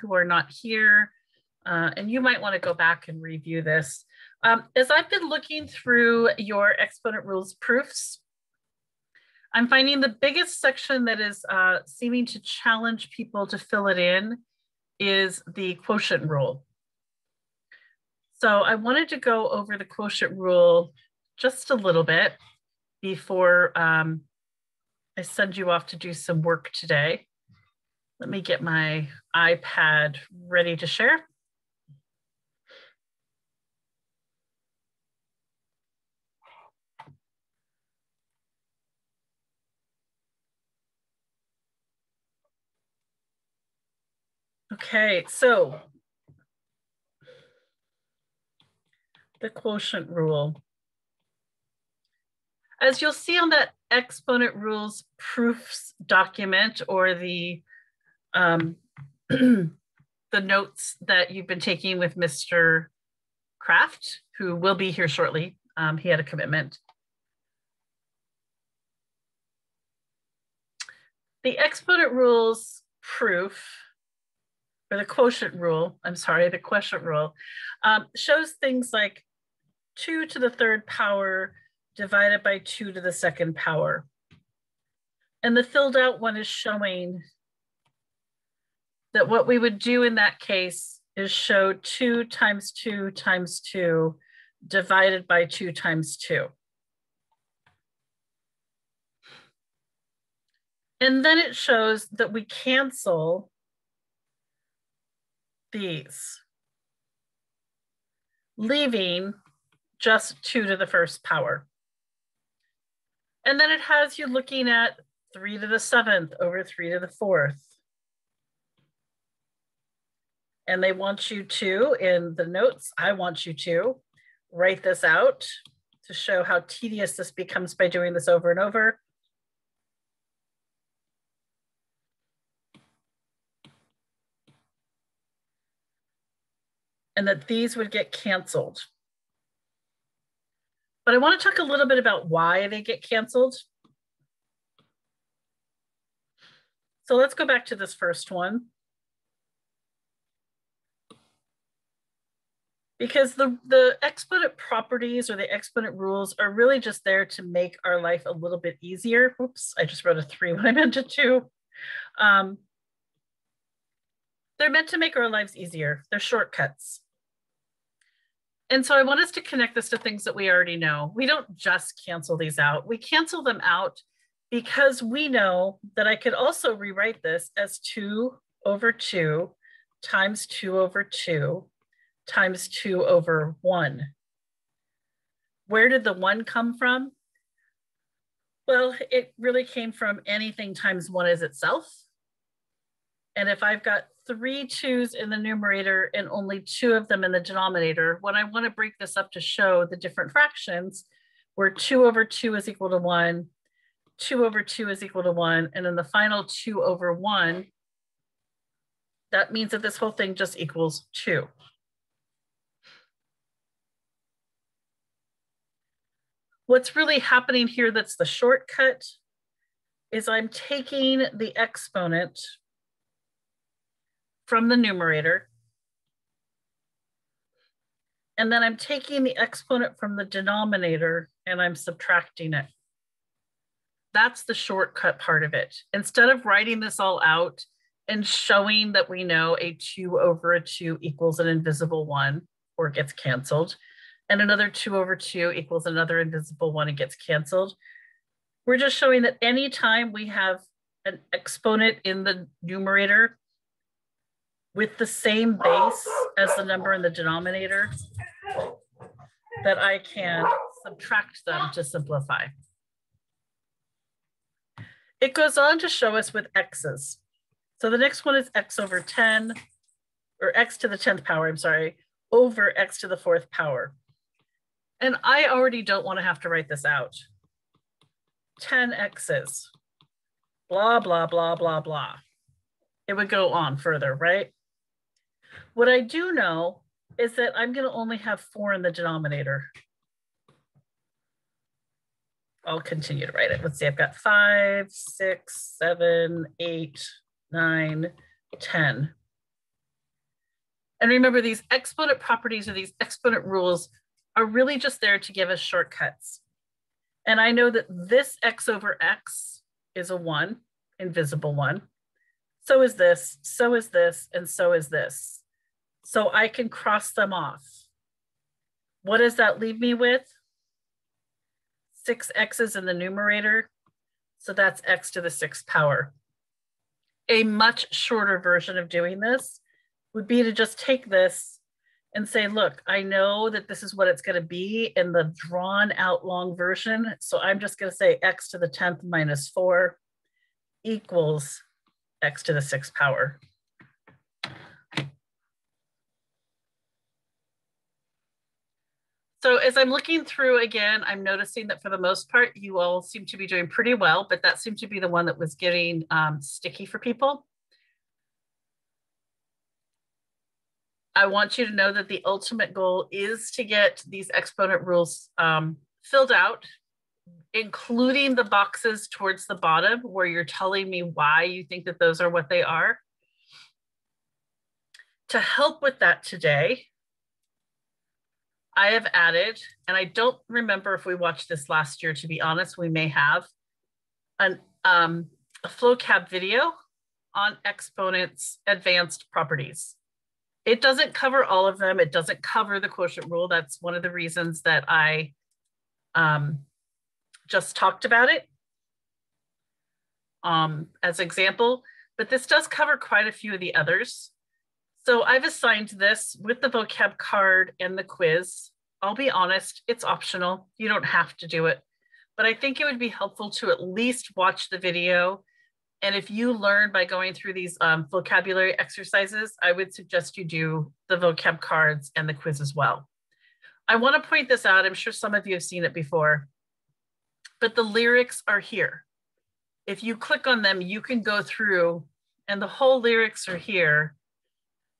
who are not here, uh, and you might want to go back and review this. Um, as I've been looking through your exponent rules proofs, I'm finding the biggest section that is uh, seeming to challenge people to fill it in is the quotient rule. So I wanted to go over the quotient rule just a little bit before um, I send you off to do some work today. Let me get my iPad ready to share. Okay, so the quotient rule. As you'll see on that exponent rules proofs document or the um, the notes that you've been taking with Mr. Kraft, who will be here shortly. Um, he had a commitment. The exponent rules proof or the quotient rule, I'm sorry, the quotient rule, um, shows things like 2 to the third power divided by 2 to the second power. And the filled out one is showing that what we would do in that case is show 2 times 2 times 2 divided by 2 times 2. And then it shows that we cancel these, leaving just two to the first power. And then it has you looking at three to the seventh over three to the fourth. And they want you to, in the notes, I want you to write this out to show how tedious this becomes by doing this over and over. and that these would get canceled. But I want to talk a little bit about why they get canceled. So let's go back to this first one. Because the, the exponent properties or the exponent rules are really just there to make our life a little bit easier. Oops, I just wrote a three when I meant a two. Um, they're meant to make our lives easier. They're shortcuts. And so I want us to connect this to things that we already know. We don't just cancel these out, we cancel them out because we know that I could also rewrite this as 2 over 2 times 2 over 2 times 2 over 1. Where did the 1 come from? Well, it really came from anything times 1 is itself. And if I've got three twos in the numerator and only two of them in the denominator, when I want to break this up to show the different fractions, where two over two is equal to one, two over two is equal to one, and then the final two over one, that means that this whole thing just equals two. What's really happening here that's the shortcut is I'm taking the exponent from the numerator. And then I'm taking the exponent from the denominator and I'm subtracting it. That's the shortcut part of it. Instead of writing this all out and showing that we know a two over a two equals an invisible one or gets canceled, and another two over two equals another invisible one and gets canceled, we're just showing that anytime we have an exponent in the numerator with the same base as the number in the denominator that I can subtract them to simplify. It goes on to show us with x's. So the next one is x over 10, or x to the 10th power, I'm sorry, over x to the fourth power. And I already don't want to have to write this out. 10 x's, blah, blah, blah, blah, blah. It would go on further, right? What I do know is that I'm going to only have four in the denominator. I'll continue to write it. Let's see, I've got five, six, seven, eight, nine, ten. And remember, these exponent properties or these exponent rules are really just there to give us shortcuts. And I know that this x over x is a one, invisible one. So is this, so is this, and so is this. So I can cross them off. What does that leave me with? Six x's in the numerator. So that's x to the sixth power. A much shorter version of doing this would be to just take this and say, look, I know that this is what it's going to be in the drawn out long version. So I'm just going to say x to the 10th minus 4 equals x to the 6th power. So as I'm looking through again, I'm noticing that for the most part, you all seem to be doing pretty well, but that seemed to be the one that was getting um, sticky for people. I want you to know that the ultimate goal is to get these exponent rules um, filled out, including the boxes towards the bottom where you're telling me why you think that those are what they are. To help with that today, I have added, and I don't remember if we watched this last year, to be honest, we may have, an, um, a FloCab video on exponents advanced properties. It doesn't cover all of them. It doesn't cover the quotient rule. That's one of the reasons that I um, just talked about it um, as example, but this does cover quite a few of the others. So I've assigned this with the vocab card and the quiz. I'll be honest, it's optional. You don't have to do it, but I think it would be helpful to at least watch the video and if you learn by going through these um, vocabulary exercises, I would suggest you do the vocab cards and the quiz as well. I want to point this out. I'm sure some of you have seen it before, but the lyrics are here. If you click on them, you can go through and the whole lyrics are here.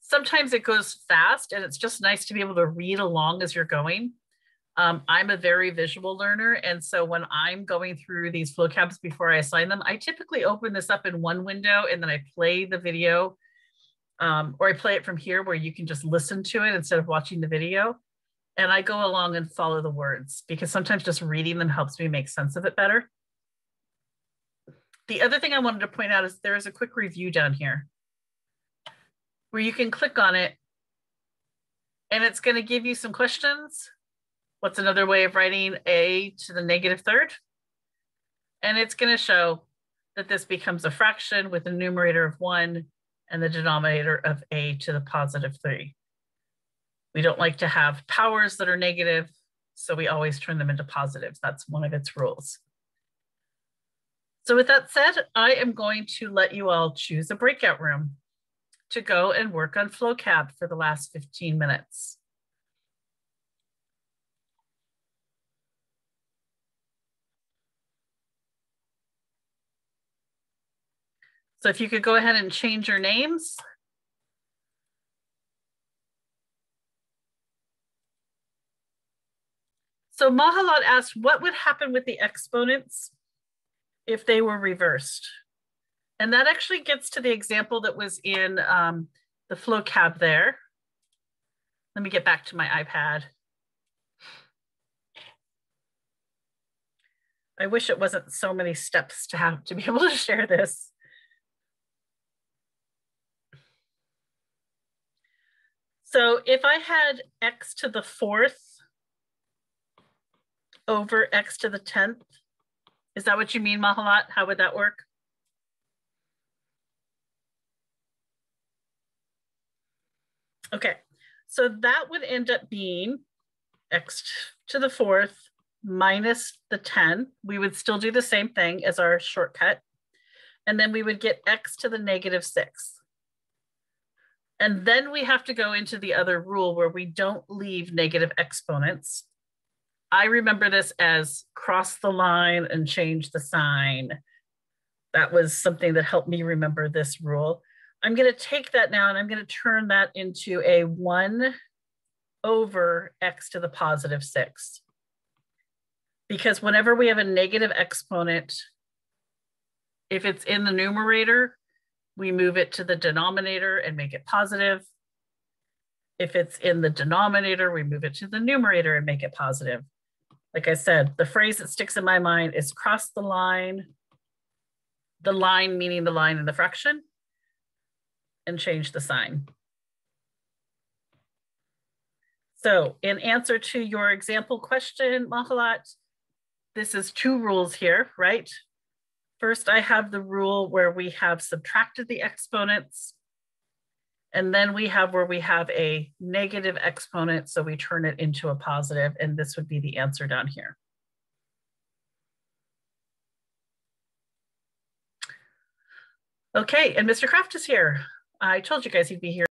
Sometimes it goes fast and it's just nice to be able to read along as you're going. Um, I'm a very visual learner. And so when I'm going through these vocabs before I assign them, I typically open this up in one window and then I play the video um, or I play it from here where you can just listen to it instead of watching the video. And I go along and follow the words because sometimes just reading them helps me make sense of it better. The other thing I wanted to point out is there is a quick review down here where you can click on it and it's going to give you some questions What's another way of writing a to the negative third? And it's going to show that this becomes a fraction with a numerator of one and the denominator of a to the positive three. We don't like to have powers that are negative, so we always turn them into positives. That's one of its rules. So with that said, I am going to let you all choose a breakout room to go and work on FloCab for the last 15 minutes. So if you could go ahead and change your names. So Mahalat asked, what would happen with the exponents if they were reversed? And that actually gets to the example that was in um, the FloCab there. Let me get back to my iPad. I wish it wasn't so many steps to have to be able to share this. So if I had x to the fourth over x to the 10th, is that what you mean, Mahalat? How would that work? Okay, so that would end up being x to the fourth minus the 10. We would still do the same thing as our shortcut. And then we would get x to the negative six. And then we have to go into the other rule where we don't leave negative exponents. I remember this as cross the line and change the sign. That was something that helped me remember this rule. I'm going to take that now and I'm going to turn that into a 1 over x to the positive 6. Because whenever we have a negative exponent, if it's in the numerator, we move it to the denominator and make it positive. If it's in the denominator, we move it to the numerator and make it positive. Like I said, the phrase that sticks in my mind is cross the line, the line meaning the line in the fraction, and change the sign. So in answer to your example question, Mahalat, this is two rules here, right? First, I have the rule where we have subtracted the exponents. And then we have where we have a negative exponent, so we turn it into a positive, and this would be the answer down here. Okay, and Mr. Kraft is here. I told you guys he'd be here.